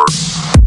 My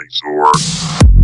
feelings or